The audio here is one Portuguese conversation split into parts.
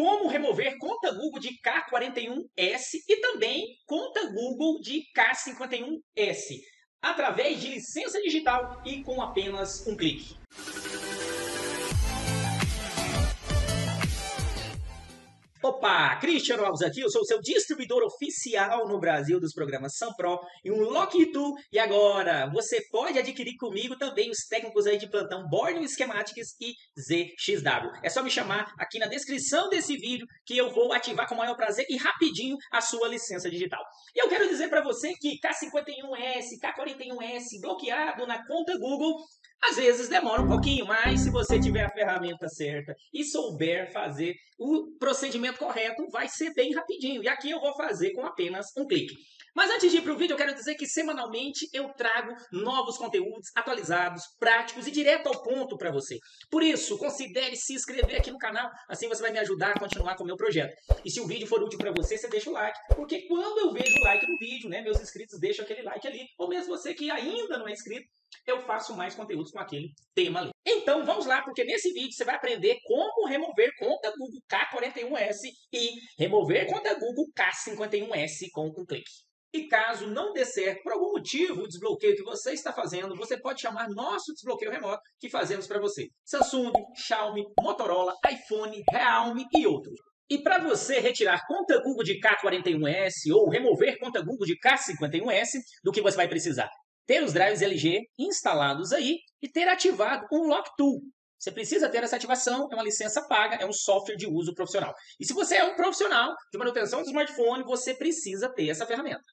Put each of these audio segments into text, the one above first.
como remover conta Google de K41S e também conta Google de K51S através de licença digital e com apenas um clique. Opa, Christian Alves aqui, eu sou o seu distribuidor oficial no Brasil dos programas SamPro e um Lock Tool. E agora, você pode adquirir comigo também os técnicos aí de plantão Borneo Schematics e ZXW. É só me chamar aqui na descrição desse vídeo que eu vou ativar com o maior prazer e rapidinho a sua licença digital. E eu quero dizer para você que K51S, K41S bloqueado na conta Google às vezes demora um pouquinho, mas se você tiver a ferramenta certa e souber fazer o procedimento correto, vai ser bem rapidinho. E aqui eu vou fazer com apenas um clique. Mas antes de ir para o vídeo, eu quero dizer que semanalmente eu trago novos conteúdos atualizados, práticos e direto ao ponto para você. Por isso, considere se inscrever aqui no canal, assim você vai me ajudar a continuar com o meu projeto. E se o vídeo for útil para você, você deixa o like, porque quando eu vejo o like no vídeo, né, meus inscritos deixam aquele like ali, ou mesmo você que ainda não é inscrito, eu faço mais conteúdos com aquele tema ali. Então vamos lá, porque nesse vídeo você vai aprender como remover conta Google K41S e remover conta Google K51S com um clique. E caso não dê certo por algum motivo o desbloqueio que você está fazendo, você pode chamar nosso desbloqueio remoto que fazemos para você. Samsung, Xiaomi, Motorola, iPhone, Realme e outros. E para você retirar conta Google de K41S ou remover conta Google de K51S, do que você vai precisar? Ter os drives LG instalados aí e ter ativado um Lock Tool. Você precisa ter essa ativação, é uma licença paga, é um software de uso profissional. E se você é um profissional de manutenção do smartphone, você precisa ter essa ferramenta.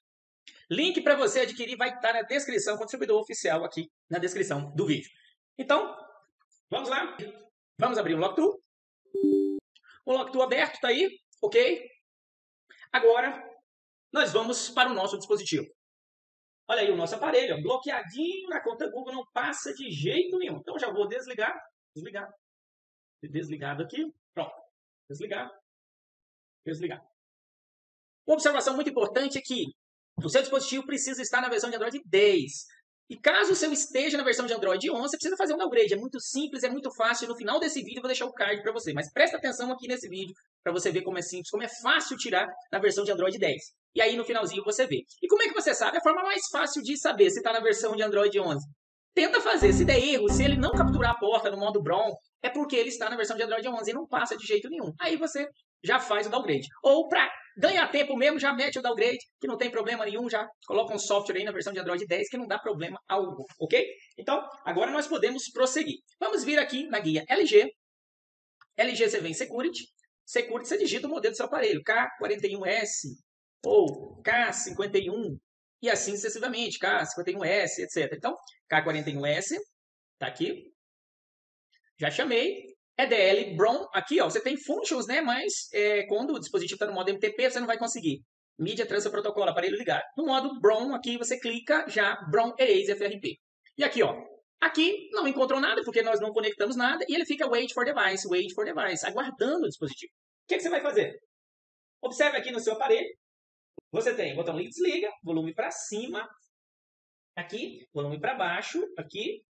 Link para você adquirir vai estar na descrição, distribuidor oficial aqui na descrição do vídeo. Então, vamos lá. Vamos abrir o Lock Tool. O Lock Tool aberto está aí, ok? Agora, nós vamos para o nosso dispositivo. Olha aí o nosso aparelho, bloqueadinho na conta Google, não passa de jeito nenhum. Então já vou desligar, desligar, desligado aqui, pronto, desligar, desligar. Uma observação muito importante é que o seu dispositivo precisa estar na versão de Android 10. E caso o seu esteja na versão de Android 11, você precisa fazer um downgrade. É muito simples, é muito fácil. No final desse vídeo eu vou deixar o card para você. Mas presta atenção aqui nesse vídeo para você ver como é simples, como é fácil tirar na versão de Android 10. E aí no finalzinho você vê. E como é que você sabe? A forma mais fácil de saber se está na versão de Android 11. Tenta fazer. Se der erro, se ele não capturar a porta no modo Brown, é porque ele está na versão de Android 11 e não passa de jeito nenhum. Aí você já faz o downgrade. Ou para ganhar tempo mesmo, já mete o downgrade, que não tem problema nenhum, já coloca um software aí na versão de Android 10 que não dá problema algum, ok? Então, agora nós podemos prosseguir. Vamos vir aqui na guia LG. LG você vem Security. Security você digita o modelo do seu aparelho, K41S ou K51 e assim sucessivamente, K51S, etc. Então, K41S, tá aqui. Já chamei. EDL Brown, aqui ó, você tem functions, né? Mas é, quando o dispositivo está no modo MTP, você não vai conseguir. Media Transfer Protocol, aparelho ligado. No modo Brown, aqui você clica já Brown Erase FRP. E aqui ó, aqui não encontrou nada porque nós não conectamos nada e ele fica wait for device, wait for device, aguardando o dispositivo. O que, que você vai fazer? Observe aqui no seu aparelho, você tem botão liga desliga, volume para cima, aqui, volume para baixo, aqui,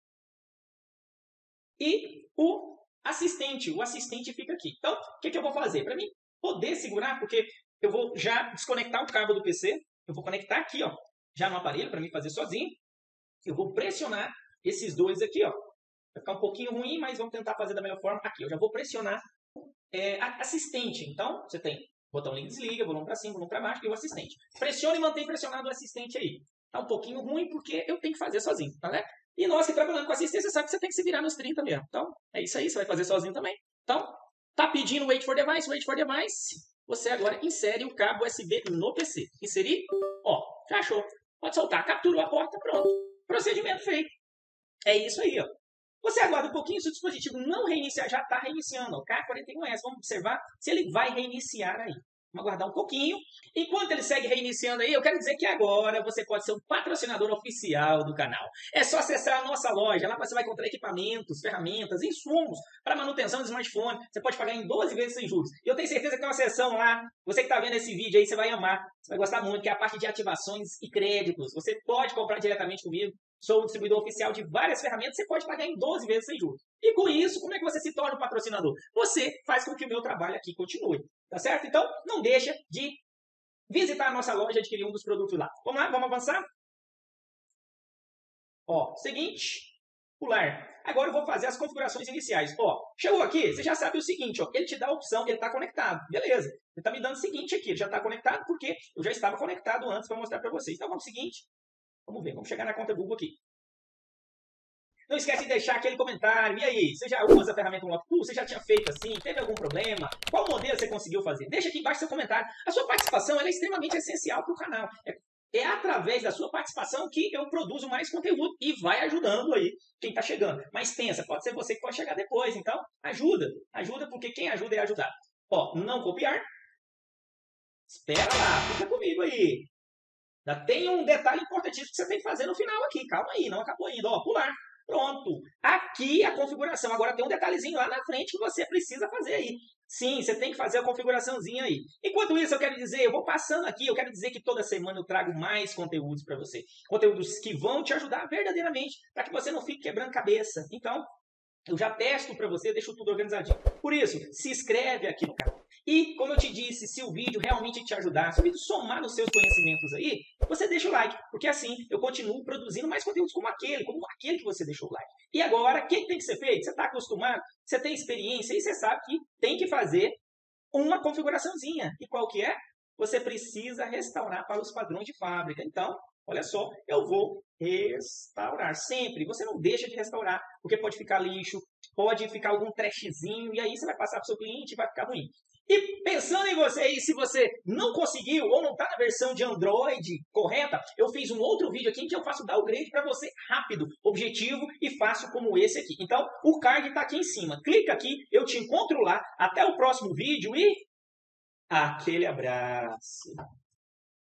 e o assistente. O assistente fica aqui. Então, o que, que eu vou fazer? Para mim poder segurar, porque eu vou já desconectar o cabo do PC, eu vou conectar aqui, ó, já no aparelho, para mim fazer sozinho. Eu vou pressionar esses dois aqui, ó. Vai ficar um pouquinho ruim, mas vamos tentar fazer da melhor forma. Aqui, eu já vou pressionar é, assistente. Então, você tem botão liga desliga, volume para cima, volume para baixo e o assistente. Pressione e mantém pressionado o assistente aí. Tá um pouquinho ruim porque eu tenho que fazer sozinho, tá né? E nós que trabalhamos com assistência sabe que você tem que se virar nos 30 mesmo. Então, é isso aí, você vai fazer sozinho também. Então, tá pedindo wait for device, wait for device. Você agora insere o cabo USB no PC. Inserir, ó, já achou. Pode soltar, capturou a porta, pronto. Procedimento feito. É isso aí, ó. Você aguarda um pouquinho, se o dispositivo não reiniciar, já está reiniciando. O K41S, vamos observar se ele vai reiniciar aí. Vamos aguardar um pouquinho. Enquanto ele segue reiniciando aí, eu quero dizer que agora você pode ser um patrocinador oficial do canal. É só acessar a nossa loja. Lá você vai encontrar equipamentos, ferramentas, insumos para manutenção do smartphone. Você pode pagar em 12 vezes sem juros. E eu tenho certeza que tem uma seção lá. Você que está vendo esse vídeo aí, você vai amar. Você vai gostar muito, que é a parte de ativações e créditos. Você pode comprar diretamente comigo. Sou distribuidor oficial de várias ferramentas, você pode pagar em 12 vezes sem juros. E com isso, como é que você se torna um patrocinador? Você faz com que o meu trabalho aqui continue. Tá certo? Então, não deixa de visitar a nossa loja e adquirir um dos produtos lá. Vamos lá, vamos avançar? Ó, seguinte, pular. Agora eu vou fazer as configurações iniciais. Ó, chegou aqui, você já sabe o seguinte, ó, ele te dá a opção, ele está conectado. Beleza. Ele está me dando o seguinte aqui, ele já está conectado porque eu já estava conectado antes para mostrar para vocês. Então vamos ao seguinte, vamos ver, vamos chegar na conta Google aqui. Não esquece de deixar aquele comentário. E aí, você já usa a ferramenta Lockpool? Você já tinha feito assim? Teve algum problema? Qual modelo você conseguiu fazer? Deixa aqui embaixo seu comentário. A sua participação é extremamente essencial para o canal. É é através da sua participação que eu produzo mais conteúdo e vai ajudando aí quem está chegando. Mas pensa, pode ser você que pode chegar depois. Então, ajuda. Ajuda porque quem ajuda é ajudar. Ó, não copiar. Espera lá, fica comigo aí. Ainda tem um detalhe importantíssimo que você tem que fazer no final aqui. Calma aí, não acabou ainda. Ó, pular. Pronto. Aqui a configuração. Agora tem um detalhezinho lá na frente que você precisa fazer aí. Sim, você tem que fazer a configuraçãozinha aí. Enquanto isso, eu quero dizer, eu vou passando aqui, eu quero dizer que toda semana eu trago mais conteúdos para você. Conteúdos que vão te ajudar verdadeiramente, para que você não fique quebrando cabeça. Então, eu já testo para você, deixo tudo organizadinho. Por isso, se inscreve aqui no canal. E, como eu te disse, se o vídeo realmente te ajudar, se o vídeo somar nos seus conhecimentos aí, você deixa o like, porque assim eu continuo produzindo mais conteúdos como aquele, como aquele que você deixou o like. E agora, o que tem que ser feito? Você está acostumado, você tem experiência e você sabe que tem que fazer uma configuraçãozinha. E qual que é? Você precisa restaurar para os padrões de fábrica. Então, olha só, eu vou restaurar sempre. Você não deixa de restaurar, porque pode ficar lixo, pode ficar algum trashzinho, e aí você vai passar para o seu cliente e vai ficar ruim. E pensando em você aí, se você não conseguiu ou não está na versão de Android correta, eu fiz um outro vídeo aqui em que eu faço downgrade para você rápido, objetivo e fácil como esse aqui. Então, o card está aqui em cima. Clica aqui, eu te encontro lá. Até o próximo vídeo e aquele abraço.